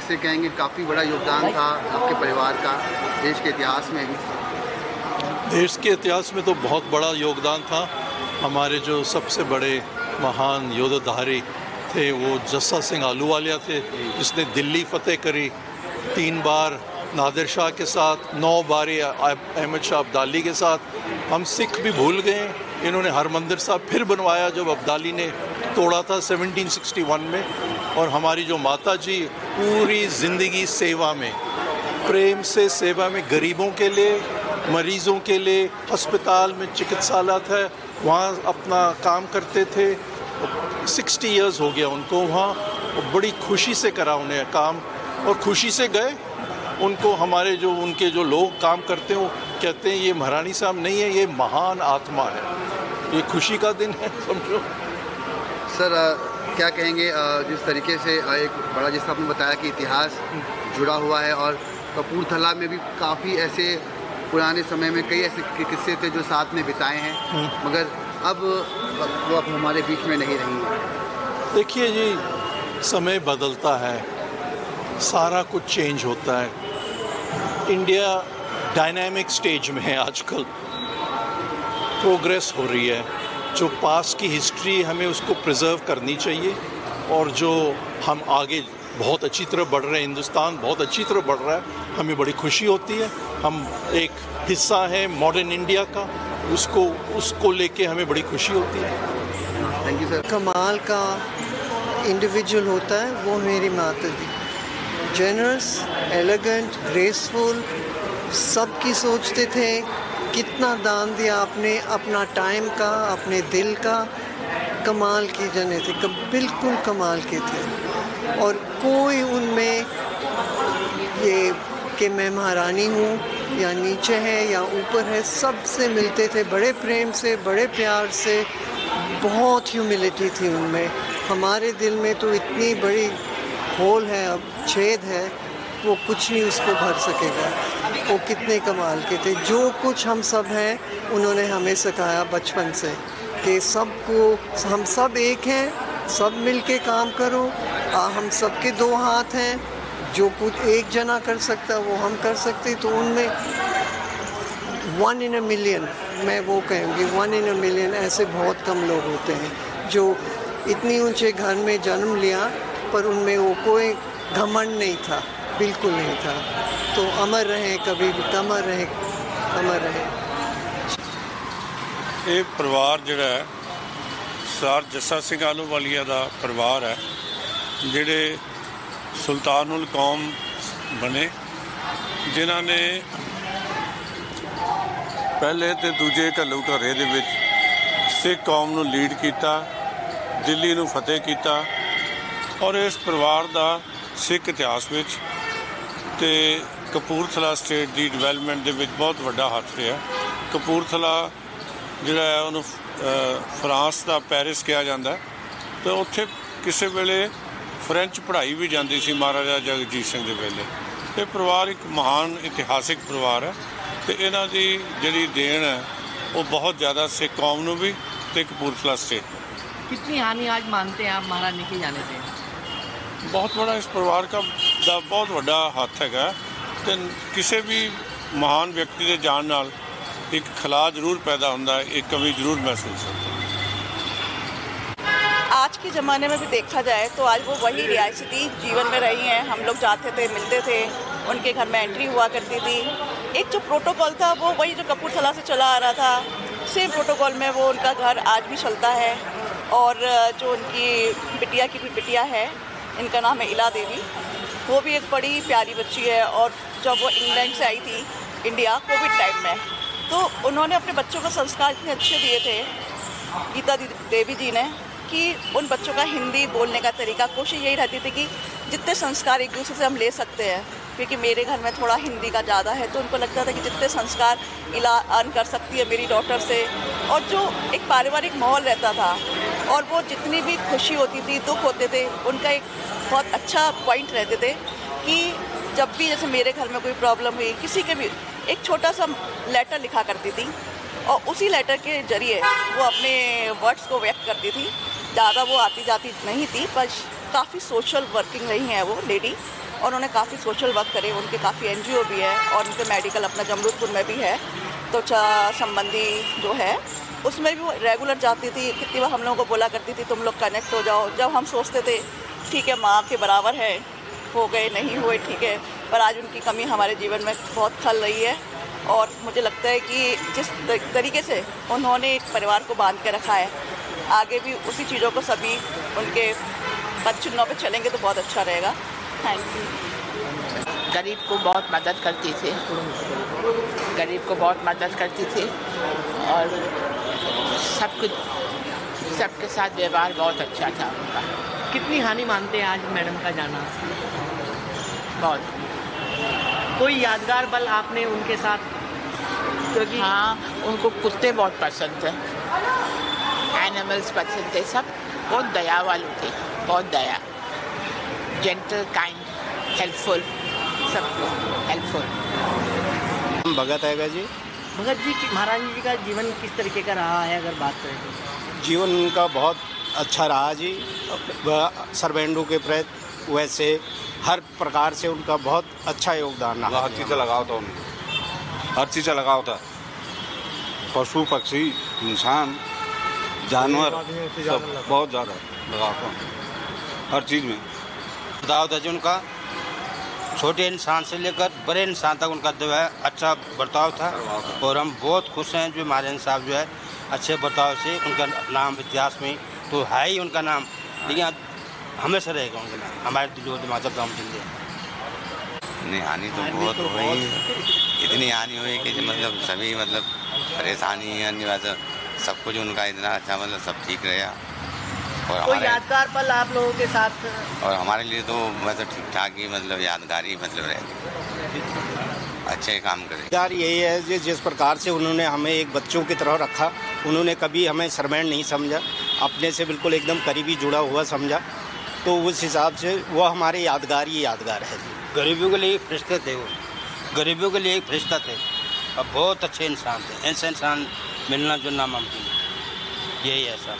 से कहेंगे, काफ़ी बड़ा योगदान था आपके परिवार का, देश के इतिहास में भी। देश के इतिहास में तो बहुत बड़ा योगदान था। हमारे जो सबसे बड़े महान योद्धाधारी थे, वो जस्सा सिंह आलूवालिया थे, जिसने दिल्ली फतेह करी, तीन बार नादिर शाह के साथ, नौ बारी अहमद शाह अब्दाली के साथ। हम सिख भी भूल गए, इन्होंने हरमंदिर साहब फिर बनवाया जब अब्दाली ने तोड़ा था 1761 में। और हमारी जो माता जी, पूरी ज़िंदगी सेवा में, प्रेम से सेवा में, गरीबों के लिए, मरीज़ों के लिए, अस्पताल में चिकित्सालय था, वहाँ अपना काम करते थे। 60 इयर्स हो गया उनको वहाँ बड़ी खुशी से करा उन्हें काम। और खुशी से गए उनको हमारे जो उनके जो लोग काम करते हैं कहते हैं ये महारानी साहब नहीं है ये महान आत्मा है। ये खुशी का दिन है समझो। सर आ, क्या कहेंगे आ, जिस तरीके से आ, एक बड़ा जिस आपने बताया कि इतिहास जुड़ा हुआ है और कपूरथला में भी काफ़ी ऐसे पुराने समय में कई ऐसे किस्से थे जो साथ में बिताए हैं। मगर अब वो अब हमारे बीच में नहीं रही हैं। देखिए जी समय बदलता है सारा कुछ चेंज होता है। इंडिया डायनामिक स्टेज में है आजकल। प्रोग्रेस हो रही है। जो पास की हिस्ट्री हमें उसको प्रिजर्व करनी चाहिए और जो हम आगे बहुत अच्छी तरह बढ़ रहे हैं, हिंदुस्तान बहुत अच्छी तरह बढ़ रहा है, हमें बड़ी खुशी होती है। हम एक हिस्सा है मॉडर्न इंडिया का, उसको उसको लेके हमें बड़ी खुशी होती है। थैंक यू सर कमाल का इंडिविजुअल होता है, वो मेरी माता जी। जेनरस एलिगेंट ग्रेसफुल सबकी सोचते थे कितना दान दिया आपने, अपना टाइम का, अपने दिल का। कमाल के जने थे कब बिल्कुल कमाल के थे। और कोई उनमें ये कि मैं महारानी हूँ, या नीचे है, या ऊपर है, सबसे मिलते थे। बड़े प्रेम से, बड़े प्यार से, बहुत ह्यूमिलिटी थी उनमें। हमारे दिल में तो इतनी बड़ी होल है अब छेद है वो कुछ नहीं उसको भर सकेगा। वो कितने कमाल के थे। जो कुछ हम सब हैं उन्होंने हमें सिखाया बचपन से कि सबको हम सब एक हैं सब मिल के काम करो। आ, हम सबके दो हाथ हैं जो कुछ एक जना कर सकता वो हम कर सकते। तो उनमें वन इन अ मिलियन मैं वो कहूँगी वन इन अ मिलियन ऐसे बहुत कम लोग होते हैं जो इतनी ऊँचे घर में जन्म लिया पर उनमें वो कोई घमंड नहीं था बिल्कुल नहीं था तो अमर रहे कभी भी कमर रहे अमर रहे ਇਹ ਪਰਿਵਾਰ ਜਿਹੜਾ ਹੈ ਸਰ ਜੱਸਾ ਸਿੰਘ ਆਲੂਵਾਲੀਆ ਦਾ ਪਰਿਵਾਰ ਹੈ ਜਿਹੜੇ ਸੁਲਤਾਨੁਲ ਕੌਮ ਬਣੇ ਜਿਨ੍ਹਾਂ ਨੇ ਪਹਿਲੇ ਤੇ ਦੂਜੇ ਘੱਲੂ ਘਰੇ ਦੇ ਵਿੱਚ ਸਿੱਖ ਕੌਮ ਨੂੰ ਲੀਡ ਕੀਤਾ ਦਿੱਲੀ ਨੂੰ ਫਤਿਹ ਕੀਤਾ ਔਰ ਇਸ ਪਰਿਵਾਰ ਦਾ ਸਿੱਖ ਇਤਿਹਾਸ ਵਿੱਚ ਤੇ ਕਪੂਰਥਲਾ ਸਟੇਟ ਦੀ ਡਿਵੈਲਪਮੈਂਟ ਦੇ ਵਿੱਚ ਬਹੁਤ ਵੱਡਾ ਹੱਥ ਰਿਹਾ ਕਪੂਰਥਲਾ ਜਿਹੜਾ ਹੈ ਉਹਨੂੰ ਫਰਾਂਸ ਦਾ ਪੈਰਿਸ ਕਿਹਾ ਜਾਂਦਾ ਤੇ ਉੱਥੇ ਕਿਸੇ ਵੇਲੇ ਫ੍ਰੈਂਚ ਪੜ੍ਹਾਈ ਵੀ ਜਾਂਦੀ ਸੀ ਮਹਾਰਾਜਾ ਜਗਜੀਤ ਸਿੰਘ ਦੇ ਵੇਲੇ ਇਹ ਪਰਿਵਾਰ ਇੱਕ ਮਹਾਨ ਇਤਿਹਾਸਿਕ ਪਰਿਵਾਰ ਹੈ ਤੇ ਇਹਨਾਂ ਦੀ ਜਿਹੜੀ ਦੇਣ ਹੈ ਉਹ ਬਹੁਤ ਜ਼ਿਆਦਾ ਸਿੱਖ ਕੌਮ ਨੂੰ ਵੀ ਤੇ ਕਪੂਰਥਲਾ ਸਟੇਟ ਨੂੰ कितनी हानि आज मानते हैं आप महारानी के जाने से ਬਹੁਤ ਬੜਾ ਇਸ ਪਰਿਵਾਰ ਦਾ ਦਾ ਬਹੁਤ ਵੱਡਾ ਹੱਥ ਹੈਗਾ ਤੇ ਕਿਸੇ ਵੀ ਮਹਾਨ ਵਿਅਕਤੀ ਦੇ ਜਾਣ ਨਾਲ ਇੱਕ ਖਲਾ ਜ਼ਰੂਰ ਪੈਦਾ ਹੁੰਦਾ ਹੈ ਇੱਕ ਕਮੀ ਜ਼ਰੂਰ ਮਹਿਸੂਸ ਹੁੰਦੀ ਹੈ आज के ज़माने में भी देखा जाए तो आज वो वही रियासती जीवन में रही हैं हम लोग जाते थे मिलते थे उनके घर में एंट्री हुआ करती थी एक जो प्रोटोकॉल था वो वही जो कपूरथला से चला आ रहा था सेम प्रोटोकॉल में वो उनका घर आज भी चलता है और जो उनकी बिटिया की भी बिटिया है इनका नाम है इला देवी। वो भी एक बड़ी प्यारी बच्ची है और जब वो इंग्लैंड से आई थी, इंडिया, कोविड टाइम में। तो उन्होंने अपने बच्चों को संस्कार इतने अच्छे दिए थे, गीता देवी जी ने, कि उन बच्चों का हिंदी बोलने का तरीका, कोशिश यही रहती थी कि जितने संस्कार एक दूसरे से हम ले सकते हैं, क्योंकि मेरे घर में थोड़ा हिंदी का ज़्यादा है तो उनको लगता था कि जितने संस्कार इला अर्न कर सकती है मेरी डॉटर से। और जो एक पारिवारिक माहौल रहता था और वो जितनी भी खुशी होती थी, दुख होते थे, उनका एक बहुत अच्छा पॉइंट रहते थे कि जब भी जैसे मेरे घर में कोई प्रॉब्लम हुई, किसी के भी, एक छोटा सा लेटर लिखा करती थी और उसी लेटर के ज़रिए वो अपने वर्ड्स को व्यक्त करती थी। ज़्यादा वो आती जाती नहीं थी, पर काफ़ी सोशल वर्किंग रही हैं वो लेडी और उन्होंने काफ़ी सोशल वर्क करे, उनके काफ़ी एनजीओ भी है और उनके मेडिकल अपना जमरूदपुर में भी है तो संबंधी जो है उसमें भी वो रेगुलर जाती थी, कितनी बार हम लोगों को बोला करती थी, तुम लोग कनेक्ट हो जाओ। जब हम सोचते थे, ठीक है, माँ के बराबर है, हो गए, नहीं हुए, ठीक है। पर आज उनकी कमी हमारे जीवन में बहुत खल रही है और मुझे लगता है कि जिस तरीके से उन्होंने एक परिवार को बाँध के रखा है, आगे भी उसी चीज़ों को सभी उनके चिन्हों पर चलेंगे तो बहुत अच्छा रहेगा। थैंक यू गरीब को बहुत मदद करती थी। गरीब को बहुत मदद करती थी और सब कुछ सबके साथ व्यवहार बहुत अच्छा था उनका। कितनी हानि मानते हैं आज मैडम का जाना? बहुत। कोई यादगार पल आपने उनके साथ? क्योंकि हाँ उनको कुत्ते बहुत पसंद थे। एनिमल्स पसंद थे सब बहुत दया वाले थे बहुत दया। जेंटल काइंड हेल्पफुल सबको हेल्पफुल भगत है जी? भगत जी की महाराज जी का जीवन किस तरीके का रहा है अगर बात करें तो? जीवन उनका बहुत अच्छा रहा जी। सर्वेंडों के प्रति वैसे हर प्रकार से उनका बहुत अच्छा योगदान रहा। हर चीज़ का लगाव था उन्हें हर चीज़ का लगाव था। पशु पक्षी इंसान जानवर सब बहुत ज़्यादा लगाव था। हर चीज़ में। दाव था जी उनका छोटे इंसान से लेकर बड़े इंसान तक उनका जो है अच्छा बर्ताव था और हम बहुत खुश हैं जो महाराज साहब जो है अच्छे बर्ताव से उनका नाम इतिहास में तो है ही उनका नाम लेकिन हमेशा रहेगा उनका नाम। हमारे दिलो दिमाग गाँव ज़िले नहीं हानि तो बहुत हुई। इतनी हानि हुई कि मतलब सभी मतलब परेशानी है सब कुछ उनका इतना अच्छा मतलब सब ठीक रहा। कोई यादगार पल आप लोगों के साथ? और हमारे लिए तो मतलब ठीक ठाक ही मतलब यादगार ही मतलब रहती अच्छे काम करे। यार यही है कि जिस प्रकार से उन्होंने हमें एक बच्चों की तरह रखा उन्होंने कभी हमें सरमैंड नहीं समझा अपने से बिल्कुल एकदम करीबी जुड़ा हुआ समझा तो उस हिसाब से वो हमारे यादगार ही यादगार है गरीबियों के लिए फरिश्ते थे वो। गरीबियों के लिए फरिश्ता थे। और बहुत अच्छे इंसान थे। ऐसे इंसान मिलना जुलना मुमकिन यही है सर